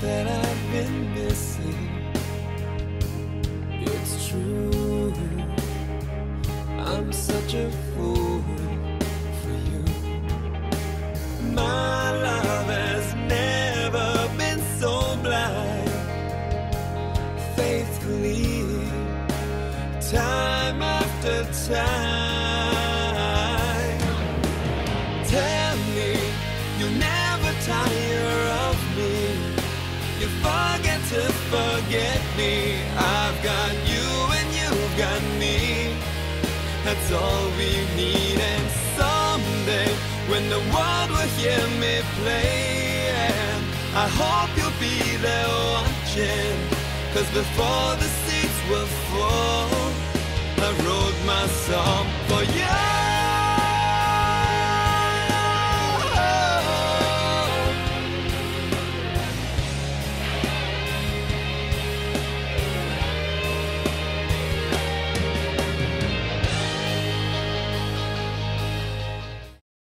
that I've been missing. It's true, I'm such a fool for you. My love has never been so blind. Faithfully, time after time. Tell me you'll never tire to forget me. I've got you and you've got me. That's all we need. And someday, when the world will hear me play, I hope you'll be there watching. Cause before the seats were full, I wrote my song for you.